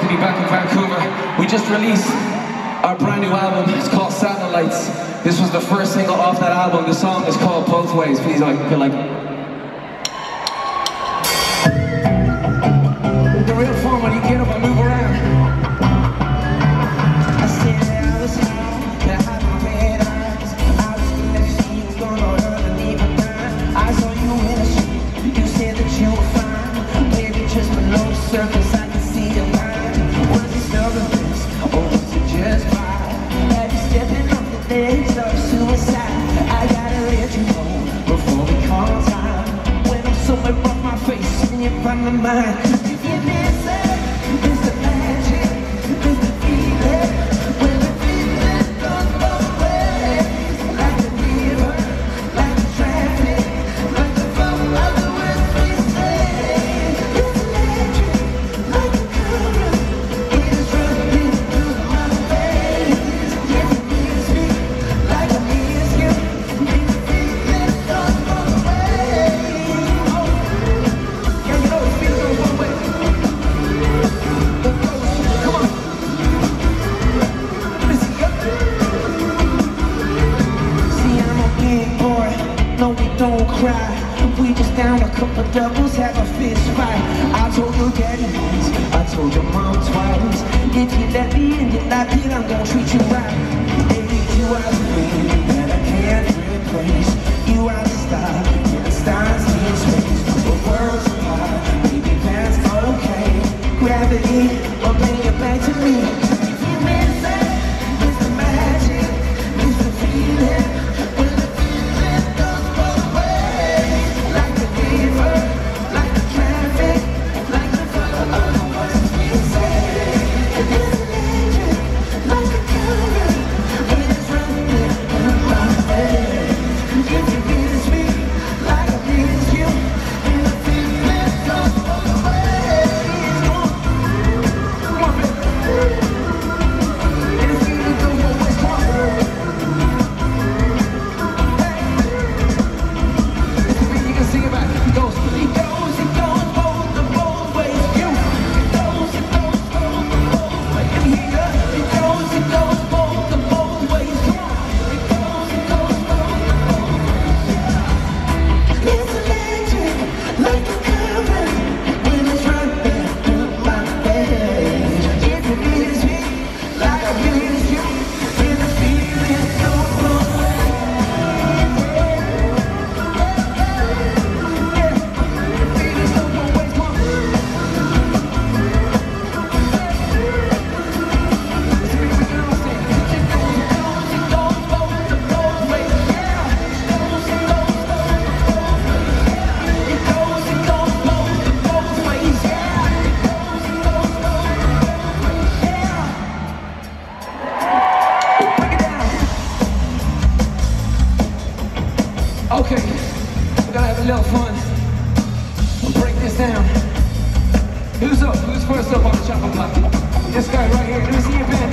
to be back in Vancouver. We just released our brand new album, it's called Satellites. This was the first single off that album. The song is called Both Ways. Please like, feel like... The real form when you get up and move around. you home before we call time. When I'm somewhere off my face and you find the mind No, we don't cry. We just down a couple doubles, have a fist fight. I told your daddy once, I told your mom twice. If you let me in, you Okay, we gotta have a little fun. We'll break this down. Who's up? Who's first up on the chopping block? This guy right here. Let me see your band.